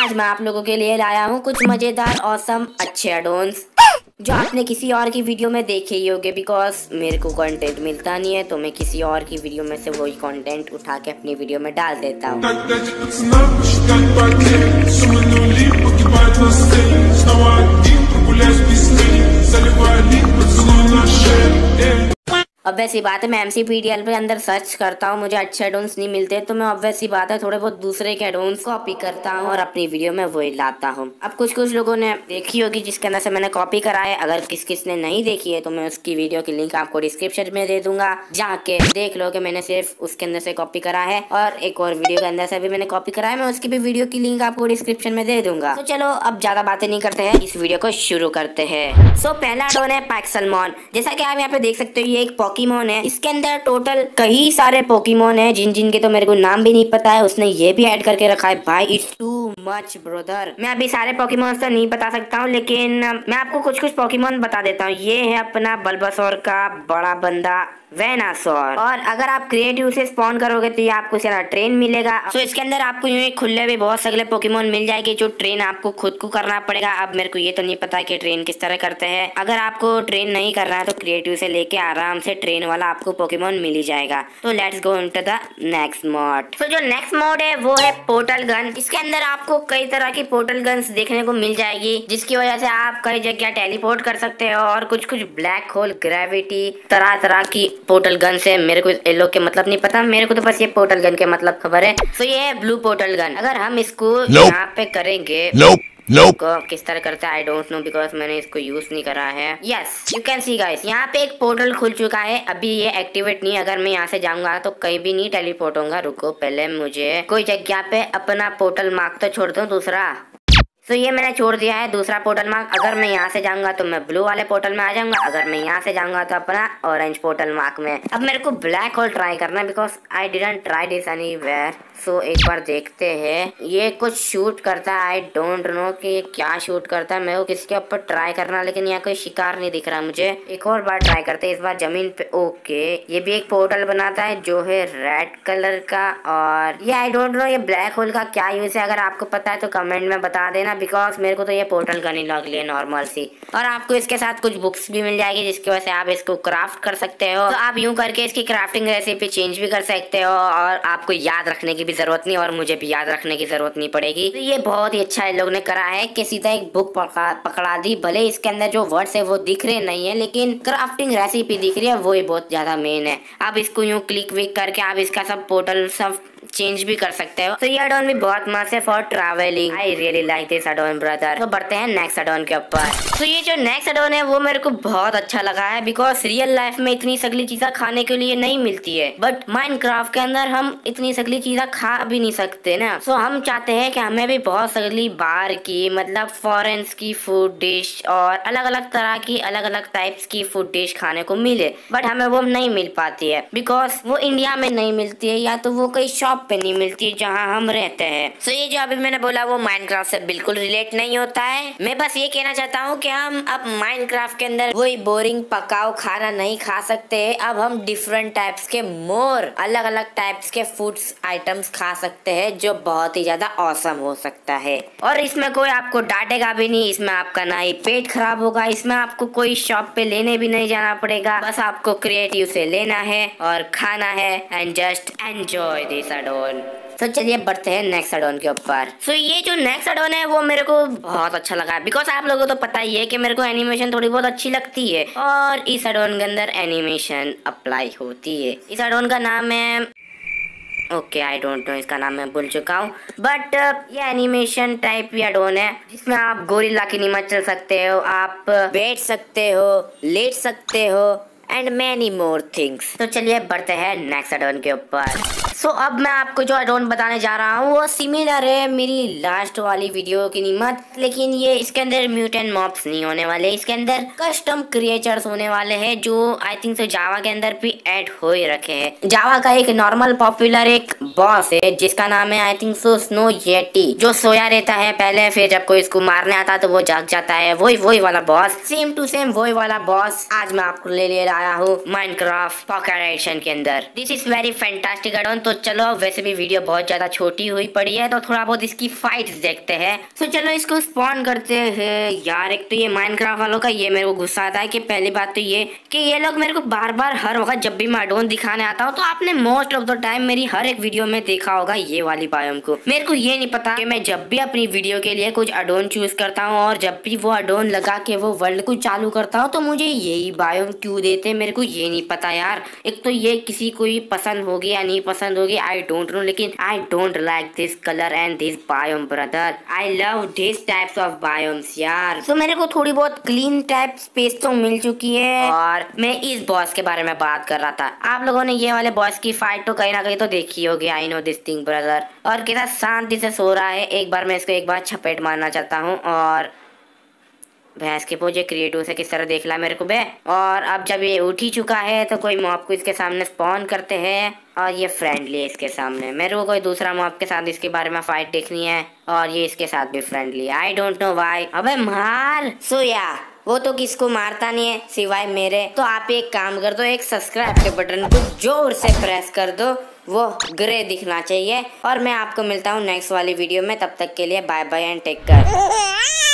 आज मैं आप लोगों के लिए लाया हूँ कुछ मज़ेदार औसम अच्छे एडोन्स जो आपने किसी और की वीडियो में देखे ही होंगे बिकॉज़ मेरे को कंटेंट मिलता नहीं है तो मैं किसी और की वीडियो में से वही कंटेंट उठा के अपनी वीडियो में डाल देता हूँ। ऑब्वियस ही बात है, मैं एमसी एल पे अंदर सर्च करता हूँ, मुझे अच्छे एडोन्स नहीं मिलते तो मैं ऑब्वियस ही बात है थोड़े बहुत दूसरे के एडोन्स कॉपी करता हूँ और अपनी वीडियो में वही लाता हूँ। अब कुछ कुछ लोगों ने देखी होगी, जिसके अंदर से मैंने कॉपी करा है। अगर किस किस ने नहीं देखी है तो मैं उसकी वीडियो की लिंक आपको डिस्क्रिप्शन में दे दूँगा। जाके देख लो कि मैंने सिर्फ़ उसके अंदर से कॉपी करा है और एक और वीडियो के अंदर से भी मैंने कॉपी करा है, मैं उसकी भी वीडियो की लिंक आपको डिस्क्रिप्शन में दे दूँगा। तो चलो, अब ज़्यादा बातें नहीं करते हैं, इस वीडियो को शुरू करते हैं। सो पहला एडोन है पैक्सलमॉन जैसा कि आप यहाँ पे देख सकते हो, ये एक पॉकीमोन है। इसके अंदर टोटल कई सारे पॉकीमोन है, जिन जिनके तो मेरे को नाम भी नहीं पता है, उसने ये भी एड करके रखा है। भाई इट्स टू मच ब्रोदर मैं अभी सारे पॉकीमोन तो नहीं बता सकता हूँ, लेकिन मैं आपको कुछ कुछ पॉकीमोन बता देता हूँ। ये है अपना बल्बासोर का बड़ा बंदा। वेनासोर और अगर आप क्रिएटिव से स्पॉन करोगे तो ये आपको सारा ट्रेन मिलेगा। तो इसके अंदर आपको यूँ खुले भी बहुत सगले पोकेमोन मिल जाएगी जो ट्रेन आपको खुद को करना पड़ेगा। अब मेरे को ये तो नहीं पता कि ट्रेन किस तरह करते हैं। अगर आपको ट्रेन नहीं करना है तो क्रिएटिव से लेके आराम से ट्रेन वाला आपको पोकेमोन मिल ही जाएगा। तो let's go into the next mode तो जो नेक्स्ट मोड है वो है पोर्टल गन इसके अंदर आपको कई तरह की पोर्टल गन्स देखने को मिल जाएगी जिसकी वजह से आप कई जगह टेलीपोर्ट कर सकते हो और कुछ कुछ ब्लैक होल ग्रेविटी तरह तरह की पोर्टल गन से मेरे को ये लोग के मतलब नहीं पता मेरे को तो बस ये पोर्टल गन के मतलब खबर है। तो ये है ब्लू पोर्टल गन। अगर हम इसको nope. यहाँ पे करेंगे nope. Nope. को किस तरह करता है? आई डोंट नो बिकॉज़ मैंने इसको यूज़ नहीं करा है। Yes you can see guys यहाँ पे एक पोर्टल खुल चुका है। अभी ये एक्टिवेट नहीं अगर मैं यहाँ से जाऊँगा तो कहीं भी नहीं टेलीपोर्ट होगा रुको पहले मुझे कोई जगह पे अपना पोर्टल मार्क तो छोड़ दो दूसरा। तो ये मैंने छोड़ दिया है दूसरा पोर्टल मार्क। अगर मैं यहाँ से जाऊँगा तो मैं ब्लू वाले पोर्टल में आ जाऊँगा। अगर मैं यहाँ से जाऊँगा तो अपना ऑरेंज पोर्टल मार्क में। अब मेरे को ब्लैक होल ट्राई करना है because I didn't try this any so एक बार देखते हैं। ये कुछ शूट करता है। आई डोंट नो कि क्या शूट करता है। मैं वो किसके ऊपर ट्राई करना लेकिन यहाँ कोई शिकार नहीं दिख रहा मुझे। एक और बार ट्राई करते हैं। इस बार ज़मीन पे ओके ये भी एक पोर्टल बनाता है जो है रेड कलर का और ये आई डोंट नो ये ब्लैक होल का क्या यूज़ है। अगर आपको पता है तो कमेंट में बता देना। बिकॉज़ मेरे को तो ये पोर्टल का नहीं लग लिया नॉर्मल सी। और आपको इसके साथ कुछ बुक्स भी मिल जाएगी, जिसकी वजह से आप इसको क्राफ्ट कर सकते हो। तो आप यूँ करके इसकी क्राफ्टिंग रेसिपी चेंज भी कर सकते हो, और आपको याद रखने की भी ज़रूरत नहीं, और मुझे भी याद रखने की ज़रूरत नहीं पड़ेगी। तो ये बहुत ही अच्छा इन लोग ने करा है कि सीधा एक बुक पकड़ा दी, भले इसके अंदर जो वर्ड्स है वो दिख रहे नहीं है, लेकिन क्राफ्टिंग रेसिपी दिख रही है, वो ही बहुत ज़्यादा मेन है। आप इसको यूँ क्लिक विक करके आप इसका सब पोर्टल सब चेंज भी कर सकते हो। तो ये अडोन भी बहुत मस्त है for travelling I really like this addon brother तो बढ़ते हैं नेक्स्ट अडोन के ऊपर। तो ये जो नेक्स्ट अडोन है, वो मेरे को बहुत अच्छा लगा है बिकॉज़ रियल लाइफ में इतनी सगली चीजा खाने के लिए नहीं मिलती है। बट माइंड के अंदर हम इतनी सगली चीजा खा भी नहीं सकते ना। सो हम चाहते हैं कि हमें भी बहुत सगली बाहर की मतलब फॉरेंस की फ़ूड डिश और अलग अलग तरह की अलग अलग टाइप्स की फ़ूड डिश खाने को मिले। बट हमें वो नहीं मिल पाती है। बिकॉज़ वो इंडिया में नहीं मिलती है या तो वो कई शॉप पे नहीं मिलती जहाँ हम रहते हैं। तो ये जो अभी मैंने बोला, वो माइनक्राफ्ट से बिल्कुल रिलेट नहीं होता है। मैं बस ये कहना चाहता हूँ कि हम अब माइनक्राफ्ट के अंदर वही बोरिंग पकाओ, खाना नहीं खा सकते अब हम डिफरेंट टाइप्स के मोर अलग अलग टाइप्स के फूड्स आइटम्स खा सकते हैं, जो बहुत ही ज़्यादा औसम हो सकता है। और इसमें कोई आपको डांटेगा भी नहीं, इसमें आपका ना ही पेट खराब होगा, इसमें आपको कोई शॉप पे लेने भी नहीं जाना पड़ेगा। बस आपको क्रिएटिव से लेना है और खाना है and just enjoy this addon तो चलिए बढ़ते हैं नेक्स्ट एडोन के ऊपर। सो so, ये जो नेक्स्ट एडोन है वो मेरे को बहुत अच्छा लगा। बिकॉज़ आप लोगों को तो पता ही है कि मेरे को एनिमेशन थोड़ी बहुत अच्छी लगती है। और इस एडोन के अंदर एनिमेशन अप्लाई होती है। इस एडोन का नाम है ओके आई डोंट नो इसका नाम मैं भूल चुका हूँ। बट uh, ये एनिमेशन टाइप या डोन है जिसमें आप गोरिल्ला की नीमत चल सकते हो आप बैठ सकते हो लेट सकते हो एंड मैनी मोर थिंग्स तो चलिए बढ़ते हैं नेक्स्ट एडोन के ऊपर. सो so, अब मैं आपको जो एडोन बताने जा रहा हूँ वो सिमिलर है मेरी लास्ट वाली वीडियो की नीमत लेकिन ये इसके अंदर म्यूटेंट मॉब्स नहीं होने वाले इसके अंदर कस्टम क्रिएचर्स होने वाले हैं जो आई थिंक सो जावा के अंदर भी ऐड हो ही रखे हैं. जावा का एक नॉर्मल पॉपुलर एक बॉस है जिसका नाम है I think so snow yeti जो सोया रहता है पहले फिर जब कोई इसको मारने आता तो वो जाग जाता है. वही वही वाला बॉस सेम टू सेम वही वाला बॉस आज मैं आपको ले ले आया हूँ माइनक्राफ्ट पॉकेट एडिशन के अंदर। This is very fantastic add-on तो चलो वैसे भी वीडियो बहुत ज़्यादा छोटी हुई पड़ी है तो थोड़ा बहुत इसकी फाइट देखते हैं। तो चलो, इसको स्पॉन करते हैं। यार, एक तो ये माइनक्राफ्ट वालों का ये मेरे को गुस्सा आता है कि पहली बात तो ये कि ये लोग मेरे को बार बार हर वक्त जब भी मैं एडोन दिखाने आता हूँ तो आपने मोस्ट ऑफ़ द टाइम मेरी हर एक वीडियो में देखा होगा ये वाली बायोम को। मेरे को ये नहीं पता कि मैं जब भी अपनी वीडियो के लिए कुछ अडोन चूज़ करता हूँ, और जब भी वो अडोन लगा के वो वर्ल्ड को चालू करता हूँ तो मुझे यही बायोम क्यों देते मेरे को ये नहीं पता यार। एक तो ये किसी को ही पसंद होगी या नहीं पसंद होगी आई डोंट नो लेकिन I don't like this colour and this biome brother I love this types of biomes यार। तो so, मेरे को थोड़ी बहुत क्लीन टाइप स्पेस तो मिल चुकी है। और मैं इस बॉस के बारे में बात कर रहा था। आप लोगों ने ये वाले बॉस की फाइट तो कहीं ना कहीं तो देखी होगी I know this thing brother और कितना शांति से सो रहा है। एक बार मैं इसको एक बार छपेट मारना चाहता हूँ और भैंस के पोजे क्रिएटिव से किस तरह देख ला मेरे को बे। और अब जब ये उठ ही चुका है तो कोई मॉब को इसके सामने स्पॉन करते हैं, और ये फ्रेंडली है इसके सामने। मेरे को कोई दूसरा मॉब के साथ इसके बारे में फाइट देखनी है, और ये इसके साथ भी friendly I don't know why अबे मार, सोया। वो तो किसको मारता नहीं है, सिवाय मेरे। तो आप एक काम कर दो, एक सब्सक्राइब के बटन को ज़ोर से प्रेस कर दो। वो ग्रे दिखना चाहिए। और मैं आपको मिलता हूँ नेक्स्ट वाली वीडियो में। तब तक के लिए bye bye and take care